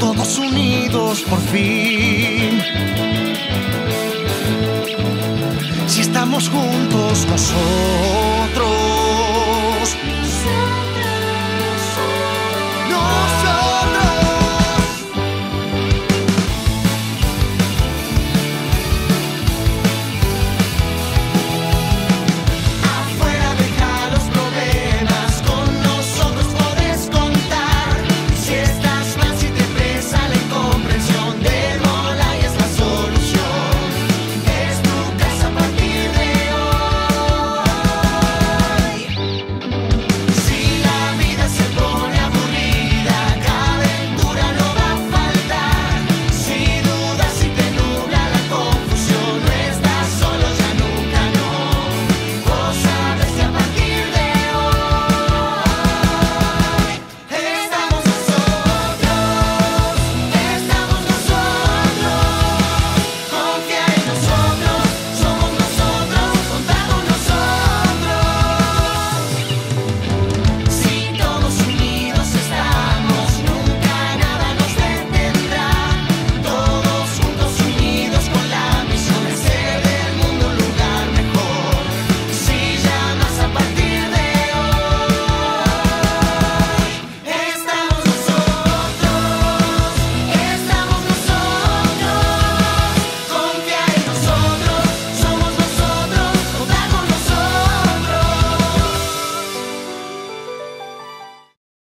todos unidos por fin. Si estamos juntos nosotros.